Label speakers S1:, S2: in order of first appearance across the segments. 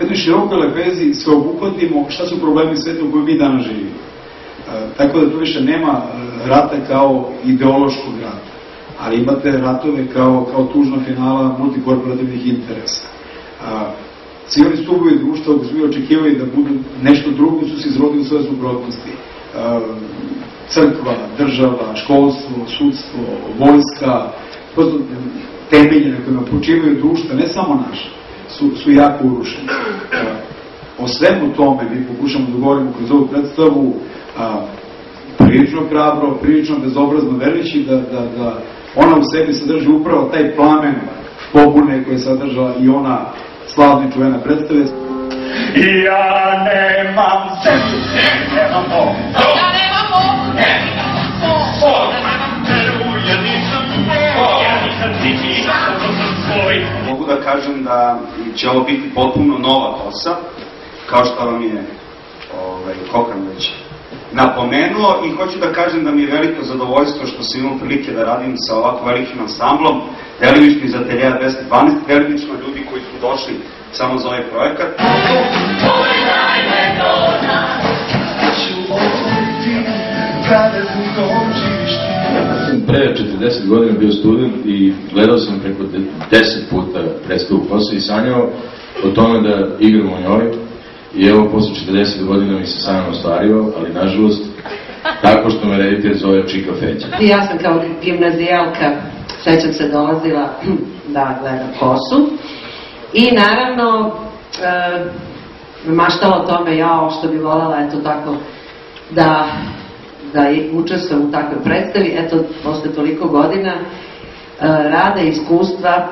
S1: jednoj širokoj lepezi sve obuhvatimo šta su problemi sveta u kojem mi danas živimo. E, tako da tu više nema e, rata kao ideološkog rata, ali imate ratove kao, kao tužna finala multikorporativnih interesa. A, svi oni stubovi društva ako su očekivali da budu nešto drugo su se izrodili u svoje suprotnosti. A, crkva, država, školstvo, sudstvo, vojska, temelje na kojima počivaju društva, ne samo naše, su, su jako urušene. A, o svemu tome mi pokušamo da govorimo kroz ovu predstavu a, prilično hrabro, prilično bezobrazno, verići da, da, da ona u sebi sadrži upravo taj plamen pobune koje sadržala i ona slavna i čuvena predstave.
S2: Ja nemam zemlju, nemam Bog
S3: Ja nemam Bog,
S4: kažem da će ovo biti potpuno nova kosa, kao što vam je ovaj, Kokan već napomenuo i hoću da kažem da mi je veliko zadovoljstvo što sam imao prilike da radim sa ovako velikim ansamblom, delimično iz Ateljeja 212, delimično ljudi koji su došli samo za ovaj projekat.
S5: 40 godina bio student i gledao sam preko de- 10 puta predstavu Kosa i sanjao o tome da igram u njoj i evo posle 40 godina mi se san ostvario, ali nažalost tako što me reditelj zove Čika Feća.
S6: I ja sam kao gimnazijalka, sećam se, dolazila da gledam kosu. I naravno, e, maštala o tome, ja što bi voljela, eto tako, da, da i učestvujem u takvoj predstavi. Eto, posle toliko godina e, rada i iskustva, e,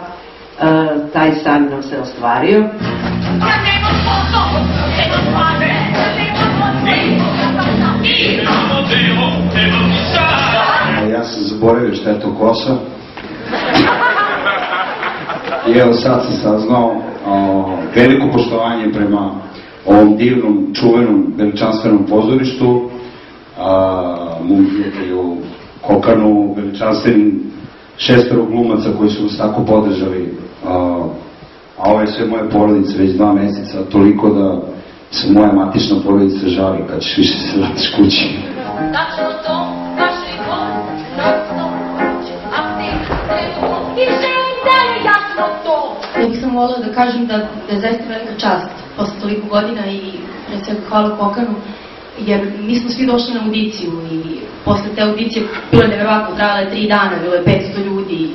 S6: taj san nam se ostvario.
S3: Ja sam
S7: zaboravio šta je to kosa. I evo sad sam saznao veliko poštovanje prema ovom divnom, čuvenom, veličanstvenom pozorištu, a, mom prijatelju Kokanu, veličanstvenim šestero glumaca koji su nas tako podržali. A, a ovo je sve moje porodice već dva meseca, toliko da se moja matična porodica žali kad ćeš više se vratiš kući.
S3: Ćemo to, stop, a ti i želim da je jasno to.
S8: Samo volila da kažem da, da je zaista velika čast posle toliko godina i pre svega hvala Kokanu, jer mi smo svi došli na audiciju i posle te audicije bilo je neverovatno, trajala je tri dana, bilo je 500 ljudi i,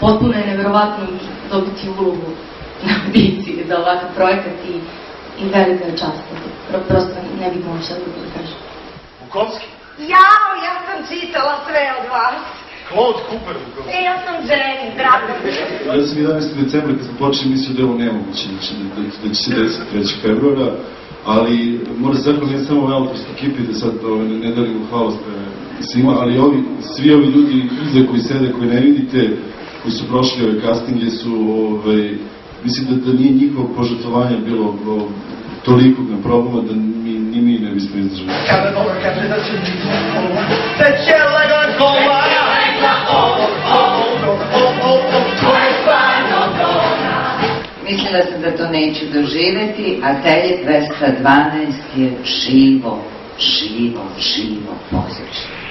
S8: potpuno je neverovatno dobiti ulogu na audiciji za ovakav projekat i, i velika je čast. Pro, prosto ne bih mogla šta drugo da kažem.
S2: Bukovski
S3: Jao, ja sam čitala sve od vas.
S2: Claude Cooper Bukovski
S3: E, ja sam Jenny, draga mi.
S9: Ja sam 11. decembra kad smo počeli mislio da je ovo nemoguće, da će, da, da će se desiti 3. februara, ali mora se zahvaliti ne samo ovoj autorskoj ekipi da sad ovaj, ne, delimo hvalost svima, ali ovi, svi ovi ljudi iza koji sede, koji ne vidite, koji su prošli ove castinge su, ovaj, mislim da, da nije njihovo požetovanje bilo o, toliko na probama da mi, ni mi ne bismo izdržali.
S2: Kada dobro kaže da će biti Da će
S10: Mislila sam da to neću doživeti, a Telje 212 je živo, živo, živo pozorište.